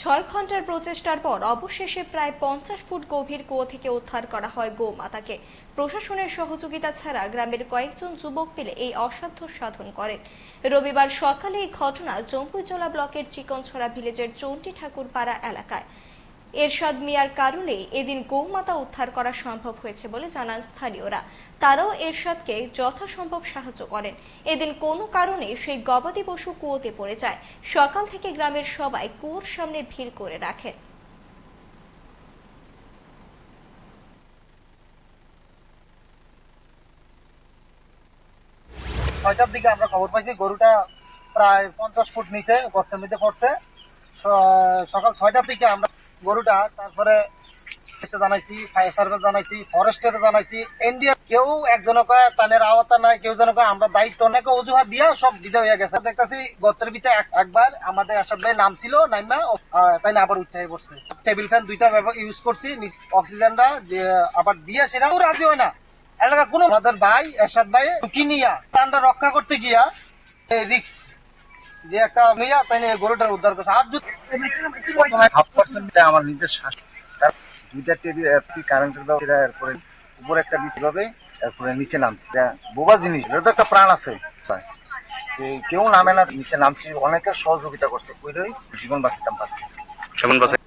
ছয় ঘণ্টার প্রচেষ্টার পর অবশেষে প্রায় পঞ্চাশ ফুট গভীর কুয়ো থেকে উদ্ধার করা হয় গো মাতাকে প্রশাসনের সহযোগিতা ছাড়া গ্রামের কয়েকজন যুবক মিলে এই অসাধ্য সাধন করেন। রবিবার সকালে এই ঘটনা জম্পুজলা ব্লকের চিকনছড়া ভিলেজের চণ্ডী ঠাকুরপাড়া এলাকায়। এরশাদ মিয়ার কারণে এদিন গৌমাতা উদ্ধার করা সম্ভব হয়েছে বলে জানান স্থানীয়রা। তারাও এরশাদকে যথাসম্ভব সাহায্য করেন। এদিন কোনো কারণে সেই গবাদি পশু কুয়োতে পড়ে যায়। সকাল থেকে গ্রামের সবাই কুয়োর সামনে ভিড় করে রাখেন ছয়টার দিকে আমরা খবর পাইছি, গরুটা প্রায় পঞ্চাশ ফুট নিচে, গর্তের মধ্যে পড়ছে। সকাল ছয়টার দিকে আমরা গরুটা, তারপরে জানাইছি, ফায়ার সার্ভিস জানাইছি ফরেস্টের জানাইছি কেউ আওতা নাই, কেউ আমরা দায়িত্ব অজুহাত দিয়া সব দিতে হয়ে গেছে। দেখতেছি গর্তের ভিতরে একবার আমাদের আসাদ ভাই নাম ছিল, নাইমা তাই না আবার উঠে পড়ছে। টেবিল ফ্যান দুইটা ইউজ করছি অক্সিজেনটা যে, আবার দিয়ে সেটাও রাজি হয় না। এলাকা কোনো আমাদের ভাই এরশাদ ভাই কি নিয়া রক্ষা করতে গিয়া রিক্স যে একটা মেয়া তাই নিয়ে গরুটার উদ্ধার করছে। আর যদি হাফ পার্সেন্ট আমার নিজের শ্বাস দুইটা টেবিল এফসি কারেন্টের ব্যবস্থা এরপরে উপরে একটা দিচ্ছি হবে এরপরে নিচে নামছি। এটা বোবা জিনিস এটা তো একটা প্রাণ আছে। কেউ নামে না নিচে নামছি। অনেকের সহযোগিতা করছে। কইরই জীবন বাঁচতাম পারছি কেমন বাসে